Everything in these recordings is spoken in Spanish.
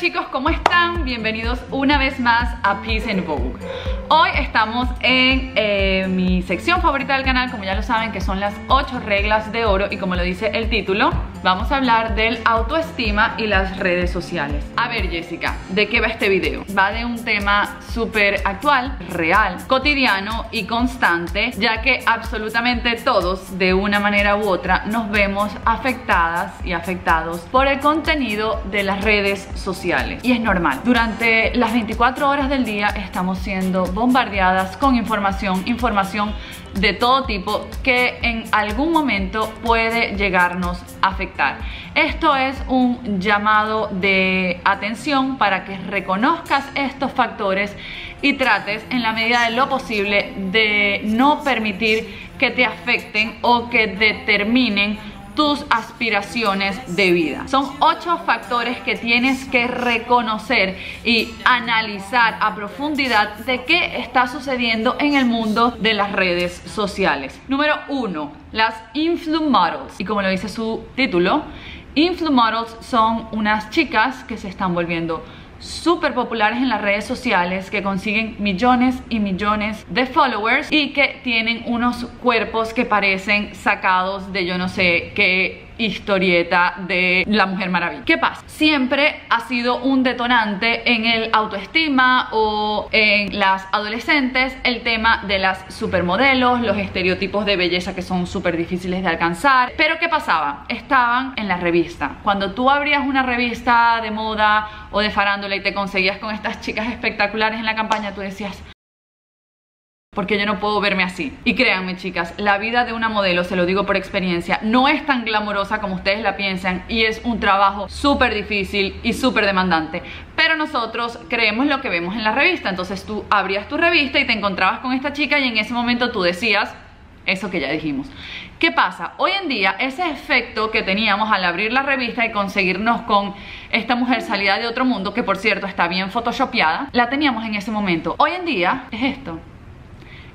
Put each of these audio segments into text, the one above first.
chicos, ¿cómo están? Bienvenidos una vez más a Peace and Vogue Hoy estamos en eh, mi sección favorita del canal, como ya lo saben, que son las 8 reglas de oro. Y como lo dice el título, vamos a hablar del autoestima y las redes sociales. A ver Jessica, ¿de qué va este video? Va de un tema súper actual, real, cotidiano y constante Ya que absolutamente todos, de una manera u otra, nos vemos afectadas y afectados por el contenido de las redes sociales. Y es normal, durante las 24 horas del día estamos siendo bombardeadas con información, información de todo tipo que en algún momento puede llegarnos a afectar. Esto es un llamado de atención para que reconozcas estos factores y trates en la medida de lo posible de no permitir que te afecten o que determinen tus aspiraciones de vida. Son ocho factores que tienes que reconocer y analizar a profundidad de qué está sucediendo en el mundo de las redes sociales. Número uno, las influ models. Y como lo dice su título, influ models son unas chicas que se están volviendo súper populares en las redes sociales que consiguen millones y millones de followers y que tienen unos cuerpos que parecen sacados de yo no sé qué historieta de la Mujer Maravilla. ¿Qué pasa? Siempre ha sido un detonante en el autoestima o en las adolescentes el tema de las supermodelos, los estereotipos de belleza que son súper difíciles de alcanzar. Pero ¿qué pasaba? Estaban en la revista. Cuando tú abrías una revista de moda o de farándula y te conseguías con estas chicas espectaculares en la campaña, tú decías, porque yo no puedo verme así. Y créanme chicas, la vida de una modelo, se lo digo por experiencia, no es tan glamorosa como ustedes la piensan y es un trabajo súper difícil y súper demandante. Pero nosotros creemos lo que vemos en la revista, entonces tú abrías tu revista y te encontrabas con esta chica y en ese momento tú decías eso que ya dijimos. ¿Qué pasa? Hoy en día ese efecto que teníamos al abrir la revista y conseguirnos con esta mujer salida de otro mundo, que por cierto está bien photoshopeada, la teníamos en ese momento. Hoy en día es esto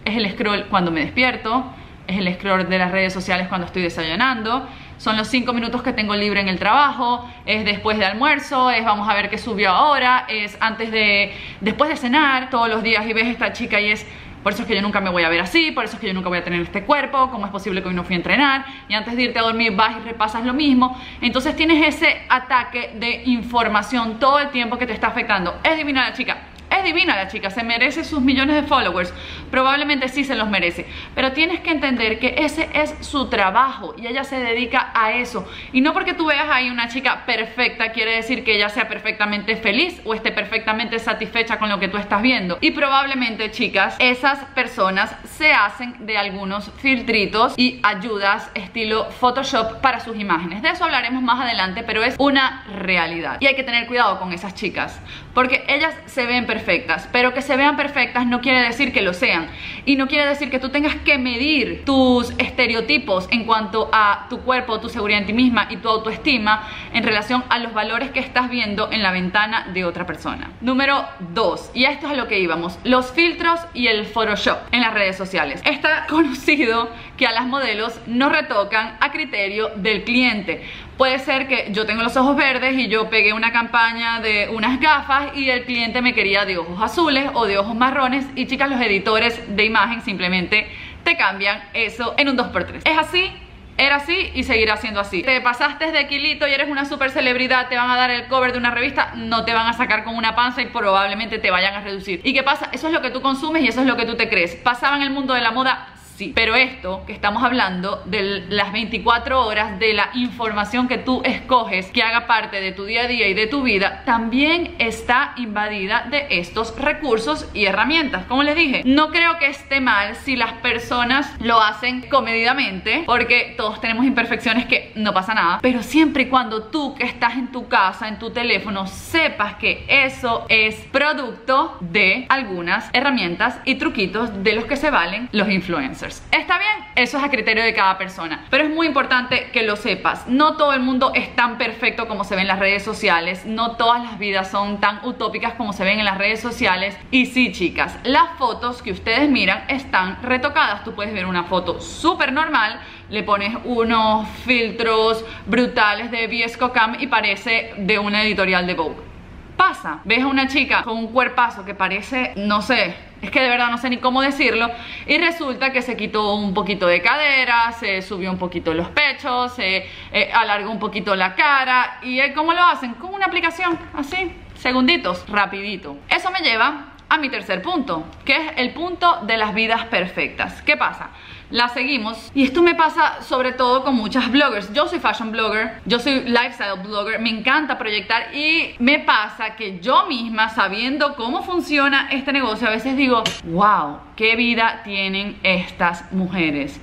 es el scroll cuando me despierto, es el scroll de las redes sociales cuando estoy desayunando, son los 5 minutos que tengo libre en el trabajo, es después de almuerzo, es vamos a ver qué subió ahora, es antes de, después de cenar, todos los días y ves esta chica y es, por eso es que yo nunca me voy a ver así, por eso es que yo nunca voy a tener este cuerpo, cómo es posible que hoy no fui a entrenar, y antes de irte a dormir vas y repasas lo mismo, entonces tienes ese ataque de información todo el tiempo que te está afectando. Es divina la chica, es divina la chica, se merece sus millones de followers, probablemente sí se los merece, pero tienes que entender que ese es su trabajo y ella se dedica a eso. Y no porque tú veas ahí una chica perfecta quiere decir que ella sea perfectamente feliz o esté perfectamente satisfecha con lo que tú estás viendo. Y probablemente, chicas, esas personas se hacen de algunos filtritos y ayudas estilo Photoshop para sus imágenes. De eso hablaremos más adelante, pero es una realidad. Y hay que tener cuidado con esas chicas, porque ellas se ven perfectas perfectas, pero que se vean perfectas no quiere decir que lo sean. Y no quiere decir que tú tengas que medir tus estereotipos en cuanto a tu cuerpo, tu seguridad en ti misma y tu autoestima en relación a los valores que estás viendo en la ventana de otra persona. Número 2, y esto es a lo que íbamos, los filtros y el Photoshop en las redes sociales. Está conocido que a las modelos no retocan a criterio del cliente. Puede ser que yo tengo los ojos verdes y yo pegué una campaña de unas gafas y el cliente me quería de ojos azules o de ojos marrones y chicas los editores de imagen simplemente te cambian eso en un 2x3. Es así, era así y seguirá siendo así. Te pasaste de kilito y eres una super celebridad, te van a dar el cover de una revista, no te van a sacar con una panza y probablemente te vayan a reducir. ¿Y qué pasa? Eso es lo que tú consumes y eso es lo que tú te crees. Pasaba en el mundo de la moda Sí, pero esto que estamos hablando de las 24 horas de la información que tú escoges que haga parte de tu día a día y de tu vida, también está invadida de estos recursos y herramientas. Como les dije, no creo que esté mal si las personas lo hacen comedidamente, porque todos tenemos imperfecciones que no pasa nada, pero siempre y cuando tú que estás en tu casa, en tu teléfono, sepas que eso es producto de algunas herramientas y truquitos de los que se valen los influencers. ¿Está bien? Eso es a criterio de cada persona. Pero es muy importante que lo sepas. No todo el mundo es tan perfecto como se ve en las redes sociales. No todas las vidas son tan utópicas como se ven en las redes sociales. Y sí, chicas, las fotos que ustedes miran están retocadas. Tú puedes ver una foto súper normal, le pones unos filtros brutales de VS Cam y parece de una editorial de Vogue Pasa, ves a una chica con un cuerpazo que parece, no sé, es que de verdad no sé ni cómo decirlo, y resulta que se quitó un poquito de cadera, se subió un poquito los pechos, se eh, alargó un poquito la cara, y ¿cómo lo hacen? Con una aplicación, así, segunditos, rapidito. Eso me lleva a mi tercer punto, que es el punto de las vidas perfectas. ¿Qué pasa? La seguimos y esto me pasa sobre todo con muchas bloggers. Yo soy fashion blogger, yo soy lifestyle blogger, me encanta proyectar y me pasa que yo misma sabiendo cómo funciona este negocio a veces digo, wow, qué vida tienen estas mujeres.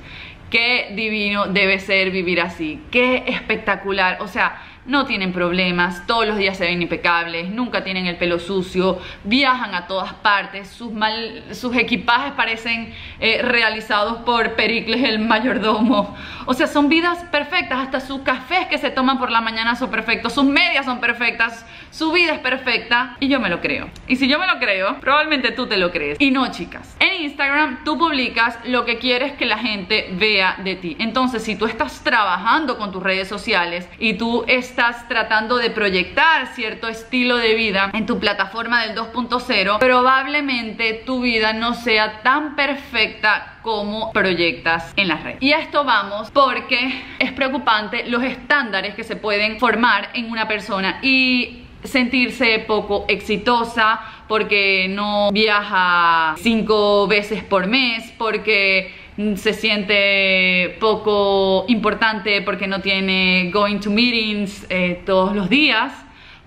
Qué divino debe ser vivir así, qué espectacular. O sea, no tienen problemas, todos los días se ven impecables, nunca tienen el pelo sucio, viajan a todas partes, sus, mal, sus equipajes parecen eh, realizados por Pericles el mayordomo. O sea, son vidas perfectas, hasta sus cafés que se toman por la mañana son perfectos, sus medias son perfectas, su vida es perfecta y yo me lo creo. Y si yo me lo creo, probablemente tú te lo crees. Y no, chicas. En Instagram tú publicas lo que quieres que la gente vea de ti. Entonces, si tú estás trabajando con tus redes sociales y tú estás estás tratando de proyectar cierto estilo de vida en tu plataforma del 2.0, probablemente tu vida no sea tan perfecta como proyectas en las redes. Y a esto vamos porque es preocupante los estándares que se pueden formar en una persona y sentirse poco exitosa porque no viaja cinco veces por mes, porque se siente poco importante porque no tiene going to meetings eh, todos los días,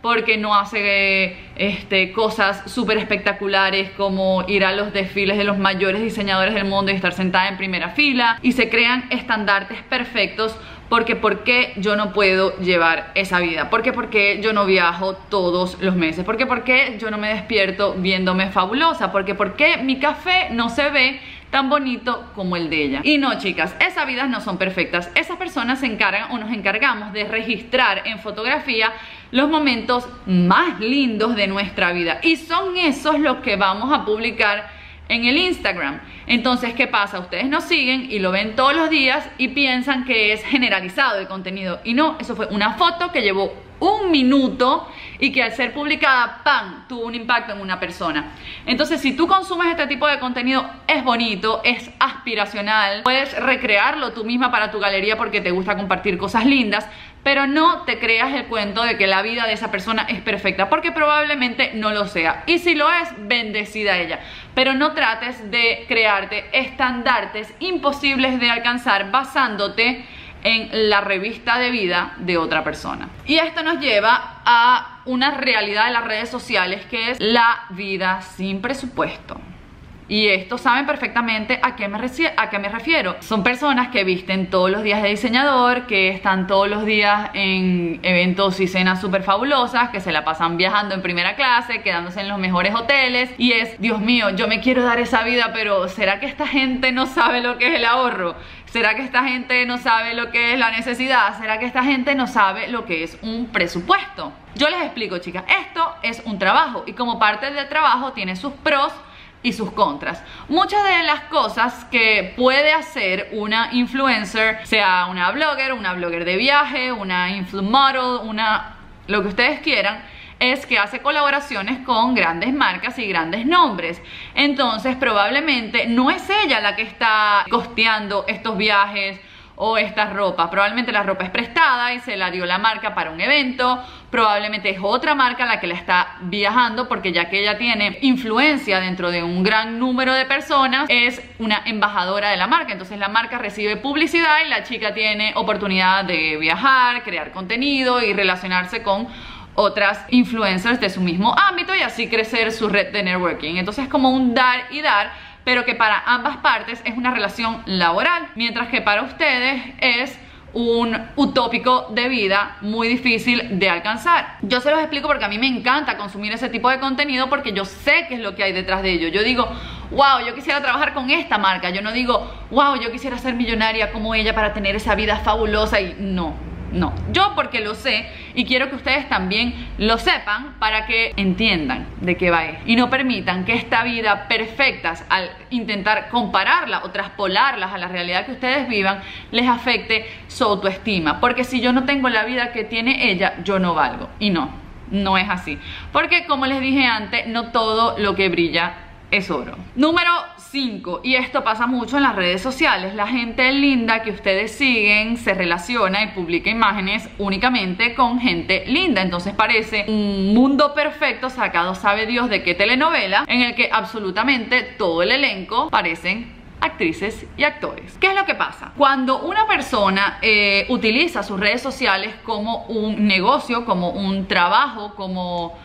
porque no hace este, cosas súper espectaculares como ir a los desfiles de los mayores diseñadores del mundo y estar sentada en primera fila y se crean estandartes perfectos porque ¿por qué yo no puedo llevar esa vida? ¿Por qué, por qué yo no viajo todos los meses? ¿Por qué, por qué yo no me despierto viéndome fabulosa? ¿Por qué, por qué mi café no se ve tan bonito como el de ella. Y no, chicas, esas vidas no son perfectas. Esas personas se encargan o nos encargamos de registrar en fotografía los momentos más lindos de nuestra vida. Y son esos los que vamos a publicar en el Instagram. Entonces, ¿qué pasa? Ustedes nos siguen y lo ven todos los días y piensan que es generalizado el contenido. Y no, eso fue una foto que llevó un minuto y que al ser publicada, ¡pam!, tuvo un impacto en una persona. Entonces, si tú consumes este tipo de contenido, es bonito, es aspiracional, puedes recrearlo tú misma para tu galería porque te gusta compartir cosas lindas, pero no te creas el cuento de que la vida de esa persona es perfecta, porque probablemente no lo sea. Y si lo es, bendecida ella. Pero no trates de crearte estandartes imposibles de alcanzar basándote en la revista de vida de otra persona. Y esto nos lleva a una realidad de las redes sociales que es la vida sin presupuesto. Y estos saben perfectamente a qué, me a qué me refiero. Son personas que visten todos los días de diseñador, que están todos los días en eventos y cenas súper fabulosas, que se la pasan viajando en primera clase, quedándose en los mejores hoteles. Y es, Dios mío, yo me quiero dar esa vida, pero ¿será que esta gente no sabe lo que es el ahorro? ¿Será que esta gente no sabe lo que es la necesidad? ¿Será que esta gente no sabe lo que es un presupuesto? Yo les explico, chicas, esto es un trabajo y como parte del trabajo tiene sus pros y sus contras. Muchas de las cosas que puede hacer una influencer, sea una blogger, una blogger de viaje, una influ model, una lo que ustedes quieran, es que hace colaboraciones con grandes marcas y grandes nombres. Entonces, probablemente no es ella la que está costeando estos viajes o esta ropa. Probablemente la ropa es prestada y se la dio la marca para un evento. Probablemente es otra marca la que la está viajando porque ya que ella tiene influencia dentro de un gran número de personas, es una embajadora de la marca. Entonces la marca recibe publicidad y la chica tiene oportunidad de viajar, crear contenido y relacionarse con otras influencers de su mismo ámbito y así crecer su red de networking. Entonces es como un dar y dar pero que para ambas partes es una relación laboral, mientras que para ustedes es un utópico de vida muy difícil de alcanzar. Yo se los explico porque a mí me encanta consumir ese tipo de contenido porque yo sé qué es lo que hay detrás de ello. Yo digo, wow, yo quisiera trabajar con esta marca. Yo no digo, wow, yo quisiera ser millonaria como ella para tener esa vida fabulosa y no no, yo porque lo sé y quiero que ustedes también lo sepan para que entiendan de qué va y no permitan que esta vida perfecta al intentar compararla o traspolarlas a la realidad que ustedes vivan les afecte su autoestima, porque si yo no tengo la vida que tiene ella, yo no valgo. Y no, no es así. Porque como les dije antes, no todo lo que brilla es oro. Número 5. Y esto pasa mucho en las redes sociales. La gente linda que ustedes siguen se relaciona y publica imágenes únicamente con gente linda. Entonces parece un mundo perfecto sacado sabe Dios de qué telenovela en el que absolutamente todo el elenco parecen actrices y actores. ¿Qué es lo que pasa? Cuando una persona eh, utiliza sus redes sociales como un negocio, como un trabajo, como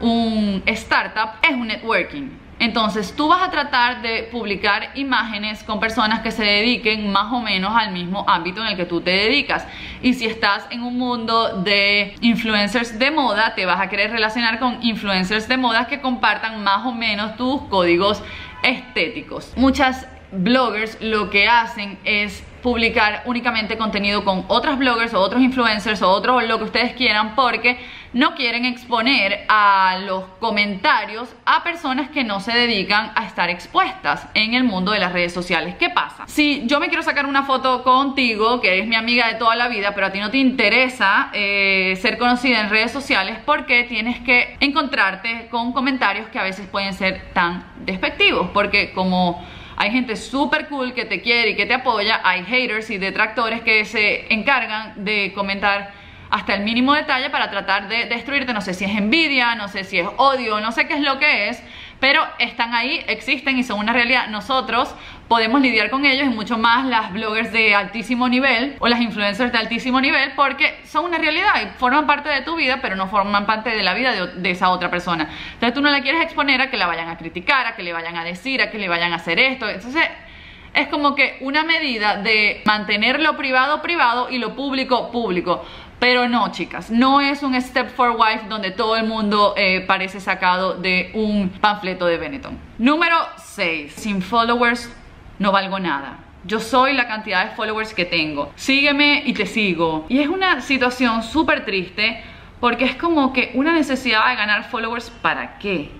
un startup, es un networking. Entonces tú vas a tratar de publicar imágenes con personas que se dediquen más o menos al mismo ámbito en el que tú te dedicas. Y si estás en un mundo de influencers de moda, te vas a querer relacionar con influencers de moda que compartan más o menos tus códigos estéticos. Muchas bloggers lo que hacen es publicar únicamente contenido con otras bloggers o otros influencers o otros lo que ustedes quieran porque no quieren exponer a los comentarios a personas que no se dedican a estar expuestas en el mundo de las redes sociales. ¿Qué pasa? Si yo me quiero sacar una foto contigo, que eres mi amiga de toda la vida, pero a ti no te interesa eh, ser conocida en redes sociales, porque tienes que encontrarte con comentarios que a veces pueden ser tan despectivos? Porque como hay gente súper cool que te quiere y que te apoya, hay haters y detractores que se encargan de comentar hasta el mínimo detalle para tratar de destruirte. No sé si es envidia, no sé si es odio, no sé qué es lo que es, pero están ahí, existen y son una realidad. Nosotros podemos lidiar con ellos y mucho más las bloggers de altísimo nivel o las influencers de altísimo nivel porque son una realidad y forman parte de tu vida, pero no forman parte de la vida de, esa otra persona. Entonces tú no la quieres exponer a que la vayan a criticar, a que le vayan a decir, a que le vayan a hacer esto. Entonces es como que una medida de mantener lo privado privado y lo público público. Pero no, chicas, no es un Step for Wife donde todo el mundo eh, parece sacado de un panfleto de Benetton. Número 6. Sin followers no valgo nada. Yo soy la cantidad de followers que tengo. Sígueme y te sigo. Y es una situación súper triste porque es como que una necesidad de ganar followers, ¿para qué?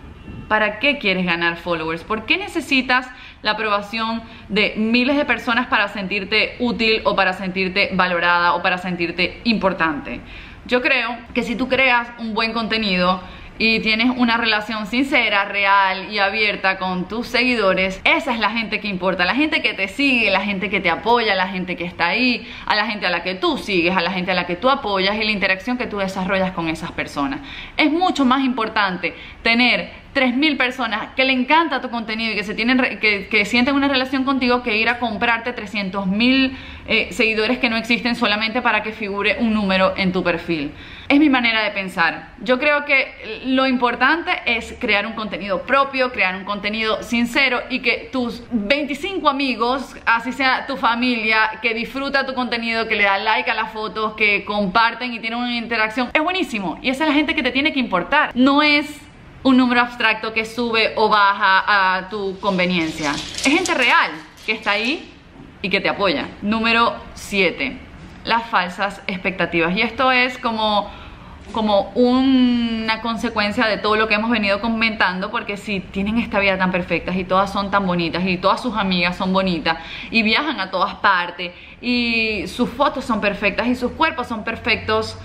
¿Para qué quieres ganar followers? ¿Por qué necesitas la aprobación de miles de personas para sentirte útil o para sentirte valorada o para sentirte importante? Yo creo que si tú creas un buen contenido, y tienes una relación sincera, real y abierta con tus seguidores, esa es la gente que importa, la gente que te sigue, la gente que te apoya, la gente que está ahí, a la gente a la que tú sigues, a la gente a la que tú apoyas y la interacción que tú desarrollas con esas personas. Es mucho más importante tener 3.000 personas que le encanta tu contenido y que, se tienen, que, sienten una relación contigo que ir a comprarte 300.000 eh, seguidores que no existen solamente para que figure un número en tu perfil. Es mi manera de pensar. Yo creo que lo importante es crear un contenido propio, crear un contenido sincero y que tus 25 amigos, así sea tu familia, que disfruta tu contenido, que le da like a las fotos, que comparten y tienen una interacción, es buenísimo. Y esa es la gente que te tiene que importar. No es un número abstracto que sube o baja a tu conveniencia. Es gente real que está ahí y que te apoya. Número 7. Las falsas expectativas. Y esto es como como una consecuencia de todo lo que hemos venido comentando, porque si tienen esta vida tan perfecta y todas son tan bonitas y todas sus amigas son bonitas y viajan a todas partes y sus fotos son perfectas y sus cuerpos son perfectos,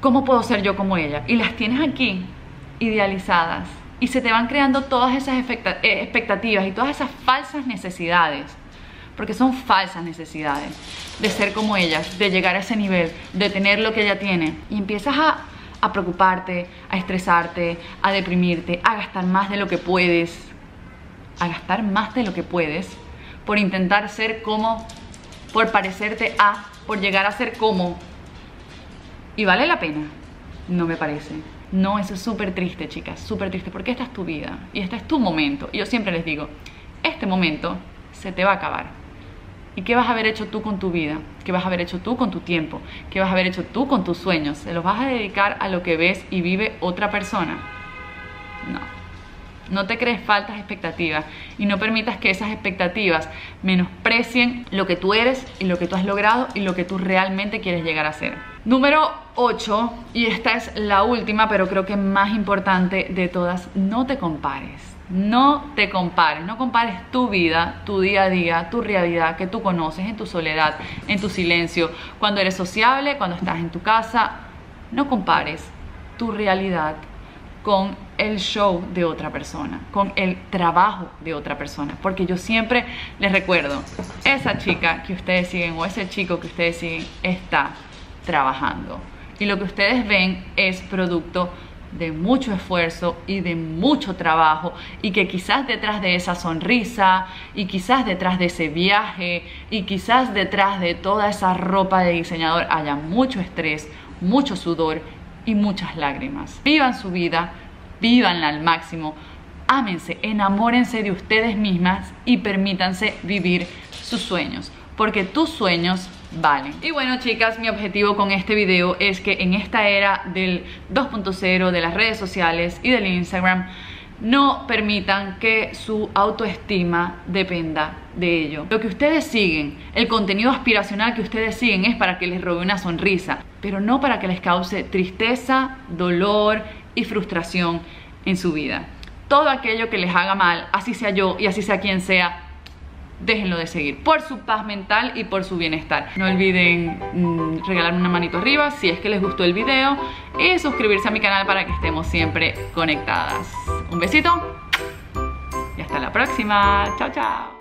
¿cómo puedo ser yo como ella? Y las tienes aquí idealizadas y se te van creando todas esas eh, expectativas y todas esas falsas necesidades, porque son falsas necesidades de ser como ellas, de llegar a ese nivel, de tener lo que ella tiene y empiezas a, a preocuparte, a estresarte, a deprimirte, a gastar más de lo que puedes, a gastar más de lo que puedes por intentar ser como, por parecerte a, por llegar a ser como. ¿Y vale la pena? No me parece. No, eso es súper triste, chicas, súper triste, porque esta es tu vida y este es tu momento. Y yo siempre les digo, este momento se te va a acabar. ¿Y qué vas a haber hecho tú con tu vida? ¿Qué vas a haber hecho tú con tu tiempo? ¿Qué vas a haber hecho tú con tus sueños? ¿Se los vas a dedicar a lo que ves y vive otra persona? No. No te crees faltas expectativas y no permitas que esas expectativas menosprecien lo que tú eres y lo que tú has logrado y lo que tú realmente quieres llegar a ser. Número 8, y esta es la última, pero creo que más importante de todas, no te compares. No te compares, no compares tu vida, tu día a día, tu realidad que tú conoces en tu soledad, en tu silencio, cuando eres sociable, cuando estás en tu casa. No compares tu realidad con el show de otra persona, con el trabajo de otra persona. Porque yo siempre les recuerdo, esa chica que ustedes siguen o ese chico que ustedes siguen está trabajando. Y lo que ustedes ven es producto de mucho esfuerzo y de mucho trabajo y que quizás detrás de esa sonrisa y quizás detrás de ese viaje y quizás detrás de toda esa ropa de diseñador haya mucho estrés, mucho sudor y muchas lágrimas. Vivan su vida, vívanla al máximo, ámense, enamórense de ustedes mismas y permítanse vivir sus sueños, porque tus sueños valen. Y bueno chicas, mi objetivo con este video es que en esta era del 2.0 de las redes sociales y del Instagram, no permitan que su autoestima dependa de ello. Lo que ustedes siguen, el contenido aspiracional que ustedes siguen es para que les robe una sonrisa, pero no para que les cause tristeza, dolor y frustración en su vida. Todo aquello que les haga mal, así sea yo y así sea quien sea, déjenlo de seguir por su paz mental y por su bienestar. No olviden mm, regalarme una manito arriba si es que les gustó el video y suscribirse a mi canal para que estemos siempre conectadas. Un besito y hasta la próxima. Chao, chao.